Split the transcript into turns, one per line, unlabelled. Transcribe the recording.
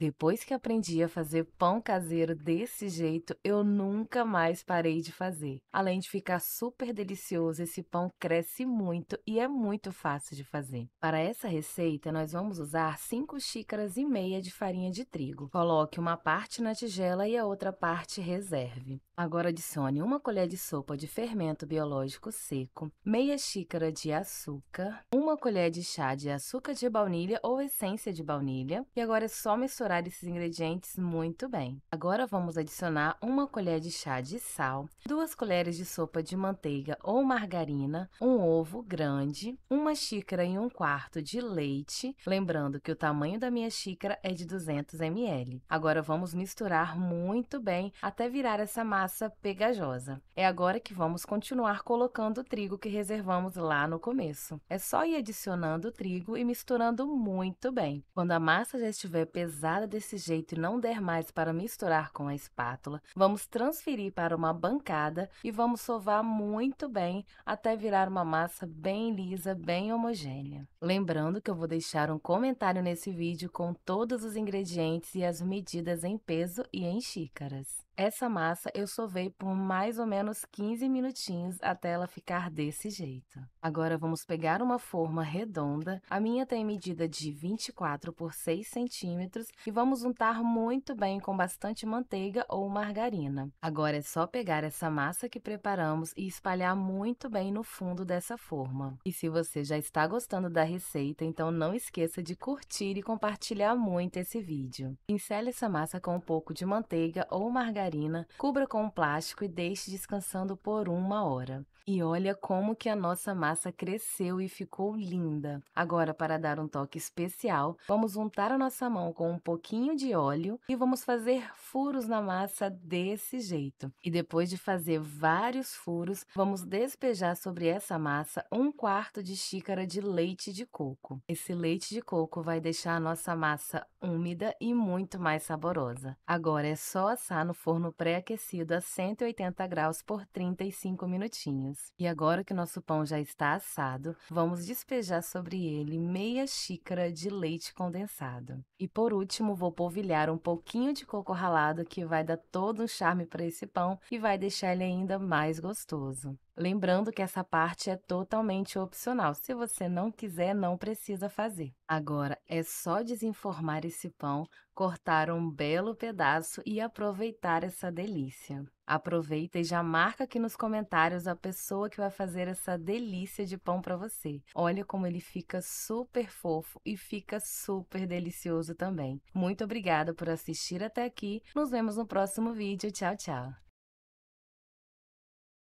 Depois que aprendi a fazer pão caseiro desse jeito, eu nunca mais parei de fazer. Além de ficar super delicioso, esse pão cresce muito e é muito fácil de fazer. Para essa receita, nós vamos usar 5 xícaras e meia de farinha de trigo. Coloque uma parte na tigela e a outra parte reserve. Agora adicione uma colher de sopa de fermento biológico seco, meia xícara de açúcar, uma colher de chá de açúcar de baunilha ou essência de baunilha. E agora é só misturar esses ingredientes muito bem. Agora vamos adicionar uma colher de chá de sal, duas colheres de sopa de manteiga ou margarina, um ovo grande, uma xícara e um quarto de leite, lembrando que o tamanho da minha xícara é de 200 ml. Agora vamos misturar muito bem até virar essa massa pegajosa. É agora que vamos continuar colocando o trigo que reservamos lá no começo. É só ir adicionando o trigo e misturando muito bem. Quando a massa já estiver pesada desse jeito e não der mais para misturar com a espátula, vamos transferir para uma bancada e vamos sovar muito bem até virar uma massa bem lisa, bem homogênea. Lembrando que eu vou deixar um comentário nesse vídeo com todos os ingredientes e as medidas em peso e em xícaras. Essa massa eu sovei por mais ou menos 15 minutinhos até ela ficar desse jeito. Agora vamos pegar uma forma redonda, a minha tem medida de 24 por 6 centímetros e vamos untar muito bem com bastante manteiga ou margarina. Agora é só pegar essa massa que preparamos e espalhar muito bem no fundo dessa forma. E se você já está gostando da receita, então não esqueça de curtir e compartilhar muito esse vídeo. Pincele essa massa com um pouco de manteiga ou margarina margarina, cubra com um plástico e deixe descansando por uma hora. E olha como que a nossa massa cresceu e ficou linda. Agora, para dar um toque especial, vamos untar a nossa mão com um pouquinho de óleo e vamos fazer furos na massa desse jeito. E depois de fazer vários furos, vamos despejar sobre essa massa um quarto de xícara de leite de coco. Esse leite de coco vai deixar a nossa massa úmida e muito mais saborosa. Agora é só assar no forno pré-aquecido a 180 graus por 35 minutinhos. E agora que nosso pão já está assado, vamos despejar sobre ele meia xícara de leite condensado. E por último, vou polvilhar um pouquinho de coco ralado que vai dar todo um charme para esse pão e vai deixar ele ainda mais gostoso. Lembrando que essa parte é totalmente opcional. Se você não quiser, não precisa fazer. Agora é só desenformar esse pão, cortar um belo pedaço e aproveitar essa delícia. Aproveita e já marca aqui nos comentários a pessoa que vai fazer essa delícia de pão para você. Olha como ele fica super fofo e fica super delicioso também. Muito obrigada por assistir até aqui. Nos vemos no próximo vídeo. Tchau, tchau.